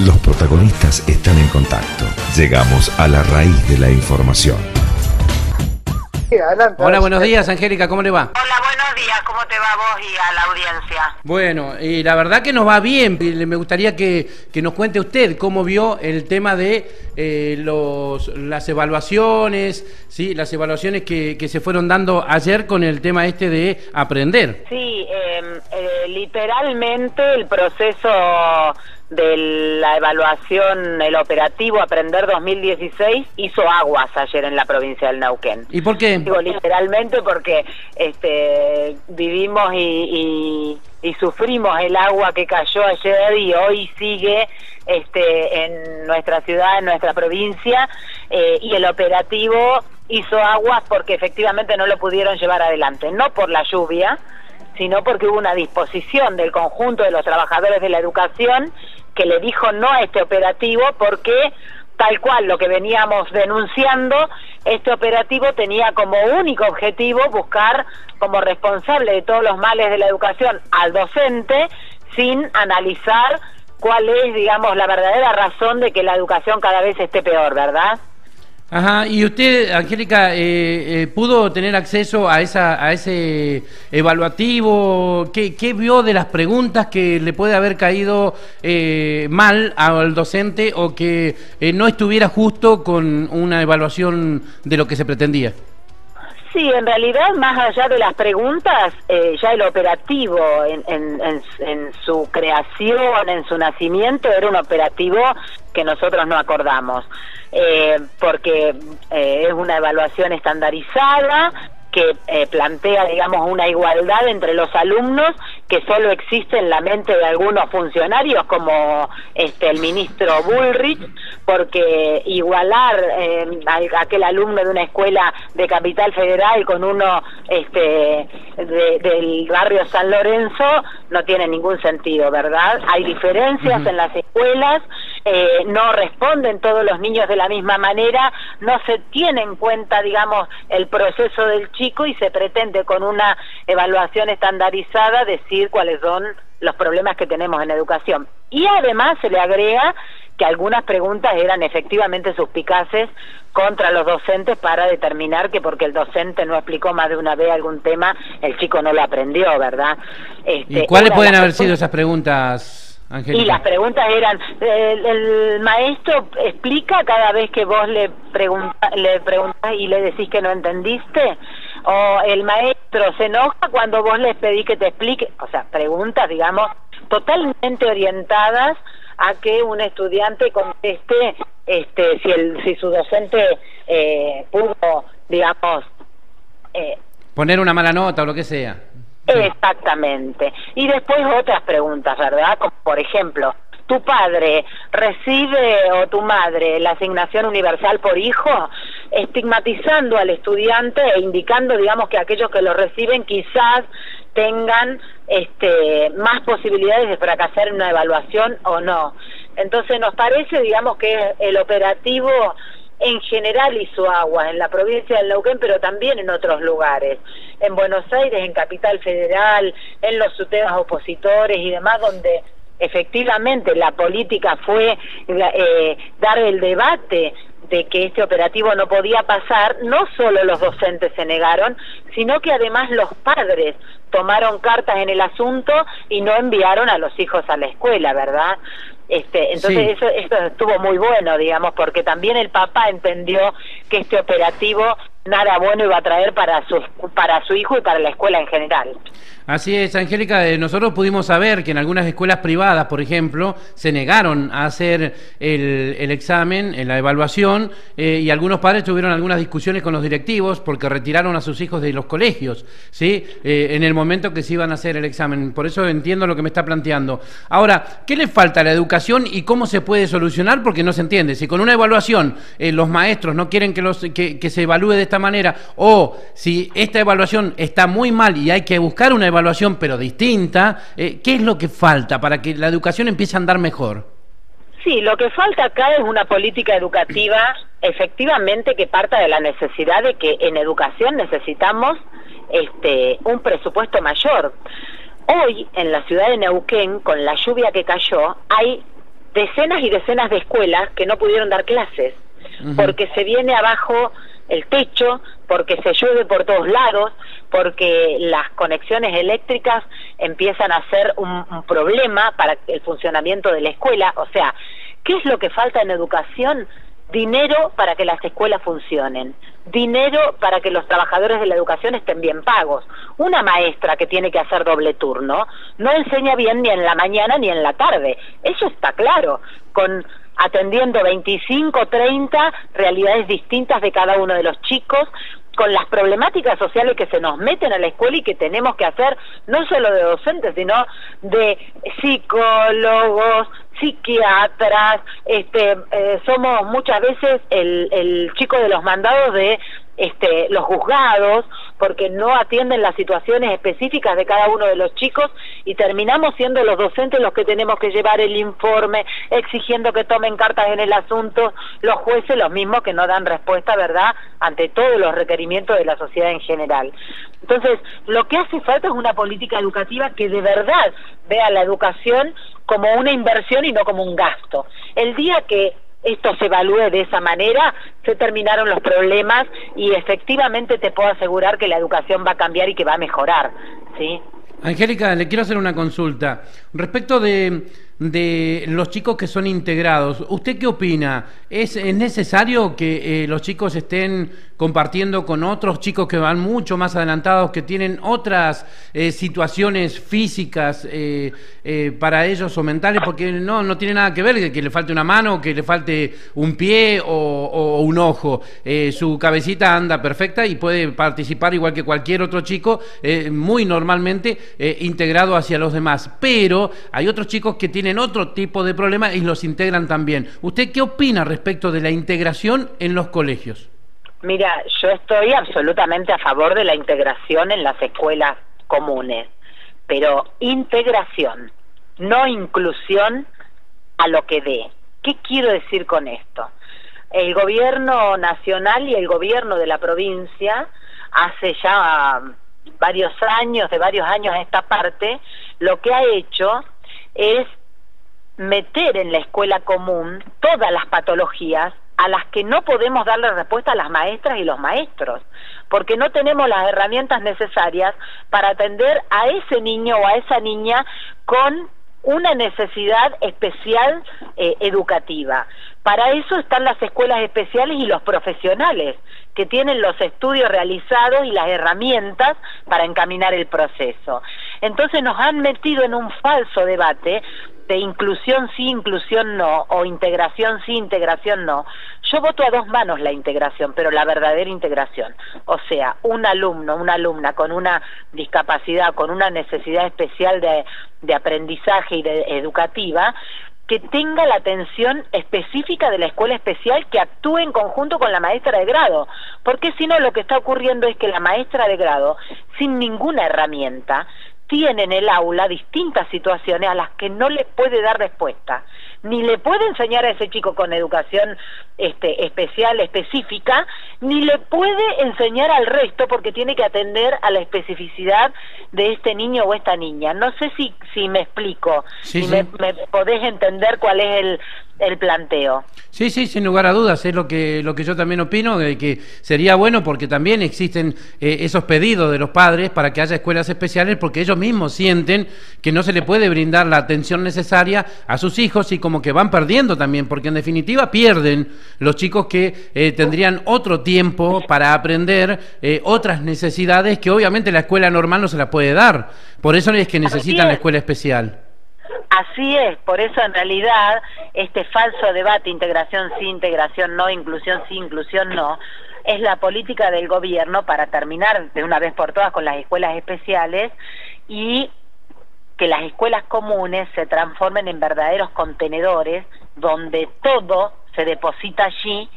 Los protagonistas están en contacto. Llegamos a la raíz de la información. Hola, buenos días, Angélica, ¿cómo le va? Hola, buenos días, ¿cómo te va a vos y a la audiencia? Bueno, y la verdad que nos va bien. Me gustaría que, que nos cuente usted cómo vio el tema de eh, los, las evaluaciones, ¿sí? las evaluaciones que, que se fueron dando ayer con el tema este de aprender. Sí, eh, eh, literalmente el proceso de la evaluación, el operativo Aprender 2016 hizo aguas ayer en la provincia del Neuquén. ¿Y por qué? Digo literalmente porque este, vivimos y, y, y sufrimos el agua que cayó ayer y hoy sigue este, en nuestra ciudad, en nuestra provincia, eh, y el operativo hizo aguas porque efectivamente no lo pudieron llevar adelante, no por la lluvia, sino porque hubo una disposición del conjunto de los trabajadores de la educación que le dijo no a este operativo porque tal cual lo que veníamos denunciando, este operativo tenía como único objetivo buscar como responsable de todos los males de la educación al docente sin analizar cuál es, digamos, la verdadera razón de que la educación cada vez esté peor, ¿verdad? Ajá, y usted, Angélica, eh, eh, ¿pudo tener acceso a, esa, a ese evaluativo? ¿Qué, ¿Qué, vio de las preguntas que le puede haber caído eh, mal al docente o que eh, no estuviera justo con una evaluación de lo que se pretendía? Sí, en realidad, más allá de las preguntas, eh, ya el operativo en, en, en, en, su creación, en su nacimiento, era un operativo que nosotros no acordamos, eh, porque eh, es una evaluación estandarizada, que eh, plantea, digamos, una igualdad entre los alumnos que solo existe en la mente de algunos funcionarios, como este el ministro Bullrich, porque igualar eh, a aquel alumno de una escuela de Capital Federal con uno este de, del barrio San Lorenzo no tiene ningún sentido, ¿verdad? Hay diferencias uh -huh. en las escuelas, eh, no responden todos los niños de la misma manera, no se tiene en cuenta, digamos, el proceso del chico y se pretende con una evaluación estandarizada decir cuáles son los problemas que tenemos en educación. Y además se le agrega que algunas preguntas eran efectivamente suspicaces contra los docentes para determinar que porque el docente no explicó más de una vez algún tema, el chico no lo aprendió, ¿verdad? Este, ¿Y cuáles pueden haber sido esas preguntas? Y las preguntas eran, el, el, maestro explica cada vez que vos le, pregunta, le preguntas y le decís que no entendiste, o el maestro se enoja cuando vos le pedís que te explique, o sea, preguntas, digamos, totalmente orientadas a que un estudiante conteste este si el si su docente eh, pudo digamos eh, poner una mala nota o lo que sea Exactamente. Y después otras preguntas, ¿verdad? Como por ejemplo, ¿tu padre recibe o tu madre la asignación universal por hijo? Estigmatizando al estudiante e indicando, digamos, que aquellos que lo reciben quizás tengan este, más posibilidades de fracasar en una evaluación o no. Entonces nos parece, digamos, que el operativo en general hizo agua en la provincia del Neuquén, pero también en otros lugares, en Buenos Aires, en Capital Federal, en los temas opositores y demás, donde efectivamente la política fue eh, dar el debate de que este operativo no podía pasar, no solo los docentes se negaron, sino que además los padres tomaron cartas en el asunto y no enviaron a los hijos a la escuela, ¿verdad? Este, entonces sí. eso, eso estuvo muy bueno, digamos, porque también el papá entendió que este operativo nada bueno iba a traer para su, para su hijo y para la escuela en general. Así es, Angélica, eh, nosotros pudimos saber que en algunas escuelas privadas, por ejemplo, se negaron a hacer el, el examen, la evaluación, eh, y algunos padres tuvieron algunas discusiones con los directivos porque retiraron a sus hijos de los colegios, ¿sí? Eh, en el momento que se iban a hacer el examen. Por eso entiendo lo que me está planteando. Ahora, ¿qué le falta a la educación y cómo se puede solucionar? Porque no se entiende. Si con una evaluación los maestros no quieren que, los, que se evalúe de esta manera, o si esta evaluación está muy mal y hay que buscar una evaluación pero distinta, eh, ¿qué es lo que falta para que la educación empiece a andar mejor? Sí, lo que falta acá es una política educativa efectivamente que parta de la necesidad de que en educación necesitamos este un presupuesto mayor. Hoy en la ciudad de Neuquén, con la lluvia que cayó, hay decenas y decenas de escuelas que no pudieron dar clases, porque se viene abajo el techo, porque se llueve por todos lados, porque las conexiones eléctricas empiezan a ser un, problema para el funcionamiento de la escuela. O sea, ¿qué es lo que falta en educación? Dinero para que las escuelas funcionen, dinero para que los trabajadores de la educación estén bien pagos. Una maestra que tiene que hacer doble turno no enseña bien ni en la mañana ni en la tarde. Eso está claro. Con atendiendo 25, 30 realidades distintas de cada uno de los chicos, con las problemáticas sociales que se nos meten a la escuela y que tenemos que hacer, no solo de docentes, sino de psicólogos, psiquiatras, este, eh, somos muchas veces el, el chico de los mandados de este, los juzgados, porque no atienden las situaciones específicas de cada uno de los chicos y terminamos siendo los docentes los que tenemos que llevar el informe, exigiendo que tomen cartas en el asunto, los jueces los mismos que no dan respuesta, ¿verdad?, ante todos los requerimientos de la sociedad en general. Entonces, lo que hace falta es una política educativa que de verdad vea la educación como una inversión y no como un gasto. El día que esto se evalúe de esa manera, se terminaron los problemas y efectivamente te puedo asegurar que la educación va a cambiar y que va a mejorar, ¿sí? Angélica, le quiero hacer una consulta. Respecto de de los chicos que son integrados. ¿Usted qué opina? ¿Es, necesario que eh, los chicos estén compartiendo con otros chicos que van mucho más adelantados, que tienen otras eh, situaciones físicas eh, para ellos o mentales? Porque no, no tiene nada que ver que le falte una mano, que le falte un pie o, o un ojo. su cabecita anda perfecta y puede participar igual que cualquier otro chico, muy normalmente integrado hacia los demás. Pero hay otros chicos que tienen otro tipo de problemas y los integran también. ¿Usted qué opina respecto de la integración en los colegios? Mira, yo estoy absolutamente a favor de la integración en las escuelas comunes, pero integración, no inclusión a lo que dé. ¿Qué quiero decir con esto? El gobierno nacional y el gobierno de la provincia hace ya varios años, de varios años a esta parte, lo que ha hecho es meter en la escuela común todas las patologías a las que no podemos darle respuesta a las maestras y los maestros, porque no tenemos las herramientas necesarias para atender a ese niño o a esa niña con una necesidad especial eh, educativa. Para eso están las escuelas especiales y los profesionales que tienen los estudios realizados y las herramientas para encaminar el proceso. Entonces nos han metido en un falso debate de inclusión sí, inclusión no, o integración sí, integración no. Yo voto a dos manos la integración, pero la verdadera integración. O sea, un alumno, una alumna con una discapacidad, con una necesidad especial de, de aprendizaje y de educativa, que tenga la atención específica de la escuela especial que actúe en conjunto con la maestra de grado, porque si no lo que está ocurriendo es que la maestra de grado, sin ninguna herramienta, tiene en el aula distintas situaciones a las que no le puede dar respuesta, ni le puede enseñar a ese chico con educación este, especial, específica, ni le puede enseñar al resto porque tiene que atender a la especificidad de este niño o esta niña. No sé si, si me explico, si Me, me, podés entender cuál es el, el planteo. Sí, sí, sin lugar a dudas, es lo que, lo que yo también opino, de que sería bueno porque también existen eh, esos pedidos de los padres para que haya escuelas especiales porque ellos mismos sienten que no se le puede brindar la atención necesaria a sus hijos y como que van perdiendo también, porque en definitiva pierden los chicos que eh, tendrían otro tiempo para aprender eh, otras necesidades que obviamente la escuela normal no se la puede dar. Por eso es que necesitan la escuela especial. Así es, por eso en realidad este falso debate, integración sí, integración no, inclusión sí, inclusión no, es la política del gobierno para terminar de una vez por todas con las escuelas especiales y que las escuelas comunes se transformen en verdaderos contenedores donde todo se deposita allí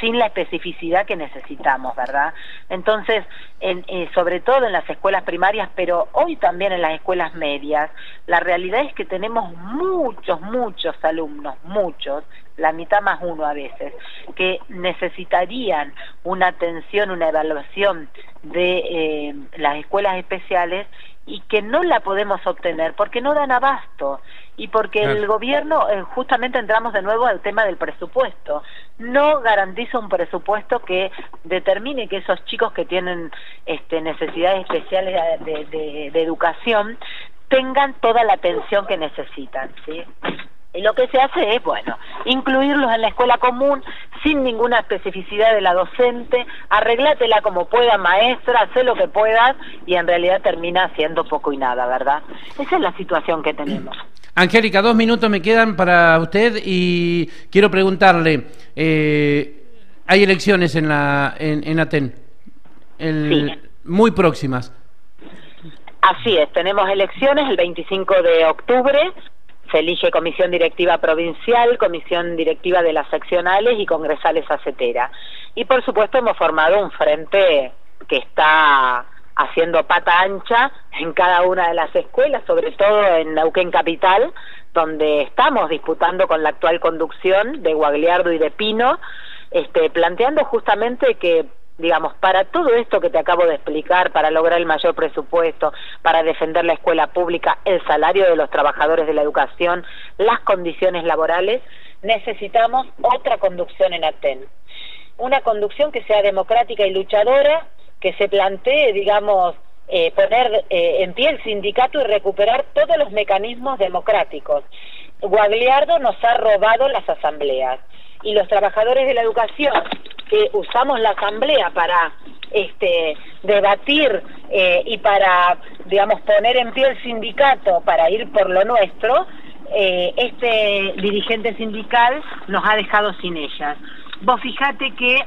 sin la especificidad que necesitamos, ¿verdad? Entonces, en, eh, sobre todo en las escuelas primarias, pero hoy también en las escuelas medias, la realidad es que tenemos muchos, muchos alumnos, muchos, la mitad más uno a veces, que necesitarían una atención, una evaluación de eh, las escuelas especiales y que no la podemos obtener porque no dan abasto y porque el gobierno, eh, justamente entramos de nuevo al tema del presupuesto, no garantiza un presupuesto que determine que esos chicos que tienen este, necesidades especiales de, de educación tengan toda la atención que necesitan. ¿sí? Y lo que se hace es, bueno, incluirlos en la escuela común sin ninguna especificidad de la docente, arreglátela como pueda maestra, haz lo que puedas y en realidad termina siendo poco y nada, ¿verdad? Esa es la situación que tenemos. Angélica, dos minutos me quedan para usted y quiero preguntarle, eh, hay elecciones en, la, en, Aten, muy próximas. Así es, tenemos elecciones el 25 de octubre, se elige comisión directiva provincial, comisión directiva de las seccionales y congresales acetera. Y por supuesto hemos formado un frente que está haciendo pata ancha en cada una de las escuelas, sobre todo en Neuquén Capital, donde estamos disputando con la actual conducción de Guagliardo y de Pino, este, planteando justamente que digamos, para todo esto que te acabo de explicar, para lograr el mayor presupuesto, para defender la escuela pública, el salario de los trabajadores de la educación, las condiciones laborales, necesitamos otra conducción en Aten. Una conducción que sea democrática y luchadora, que se plantee, digamos, eh, poner eh, en pie el sindicato y recuperar todos los mecanismos democráticos. Guagliardo nos ha robado las asambleas y los trabajadores de la educación que usamos la asamblea para este debatir eh, y para digamos poner en pie el sindicato para ir por lo nuestro eh, este dirigente sindical nos ha dejado sin ellas. Vos fijate que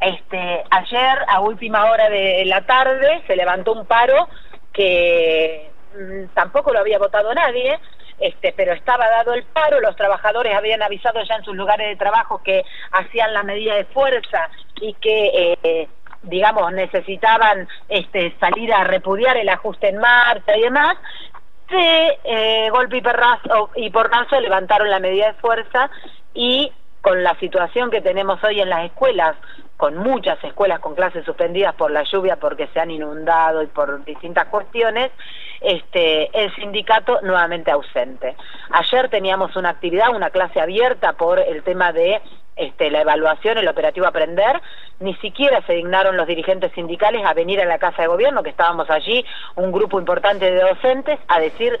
este ayer a última hora de la tarde se levantó un paro que mm, tampoco lo había votado nadie este, pero estaba dado el paro, los trabajadores habían avisado ya en sus lugares de trabajo que hacían la medida de fuerza y que eh, digamos necesitaban este, salir a repudiar el ajuste en marcha y demás, de eh, golpe y, perrazo, y levantaron la medida de fuerza y con la situación que tenemos hoy en las escuelas, con muchas escuelas con clases suspendidas por la lluvia porque se han inundado y por distintas cuestiones, este, el sindicato nuevamente ausente. Ayer teníamos una actividad, una clase abierta por el tema de este, la evaluación, el operativo Aprender, ni siquiera se dignaron los dirigentes sindicales a venir a la Casa de Gobierno, que estábamos allí, un grupo importante de docentes, a decir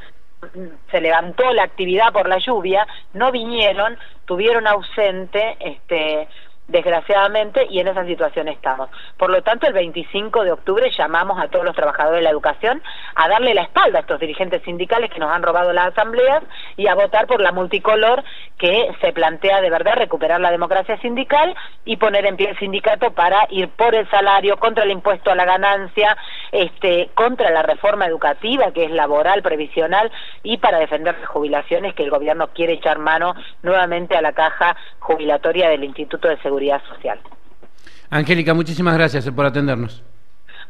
se levantó la actividad por la lluvia, no vinieron, tuvieron ausente este desgraciadamente, y en esa situación estamos. Por lo tanto, el 25 de octubre llamamos a todos los trabajadores de la educación a darle la espalda a estos dirigentes sindicales que nos han robado las asambleas y a votar por la multicolor que se plantea de verdad recuperar la democracia sindical y poner en pie el sindicato para ir por el salario, contra el impuesto a la ganancia, este, contra la reforma educativa que es laboral, previsional y para defender las jubilaciones que el gobierno quiere echar mano nuevamente a la caja jubilatoria del Instituto de Seguridad Social. Angélica, muchísimas gracias por atendernos.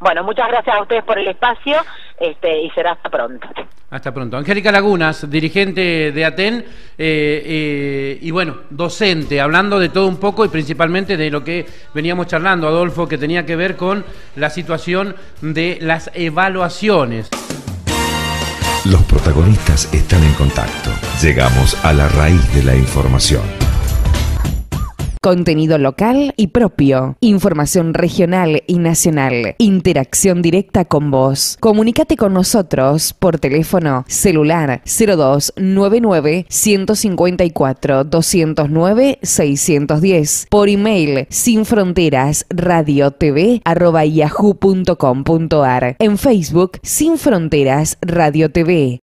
Bueno, muchas gracias a ustedes por el espacio este, y será hasta pronto. Hasta pronto. Angélica Lagunas, dirigente de ATEN eh, eh, y bueno, docente, hablando de todo un poco y principalmente de lo que veníamos charlando, Adolfo, que tenía que ver con la situación de las evaluaciones. Los protagonistas están en contacto. Llegamos a la raíz de la información. Contenido local y propio. Información regional y nacional. Interacción directa con vos. Comunícate con nosotros por teléfono celular 0299 154 209 610. Por email sin fronteras radio tv arroba yahoo.com.ar. En Facebook sin fronteras radio tv.